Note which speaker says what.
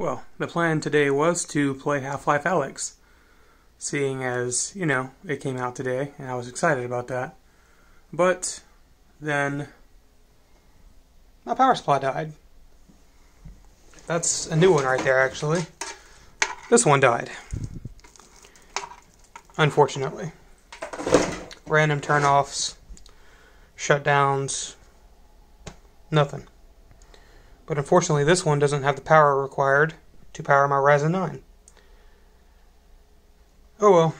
Speaker 1: Well, the plan today was to play Half-Life Alyx, seeing as, you know, it came out today, and I was excited about that. But then my power supply died. That's a new one right there, actually. This one died. Unfortunately. Random turn-offs, shutdowns, nothing. But unfortunately, this one doesn't have the power required to power my Ryzen 9. Oh well.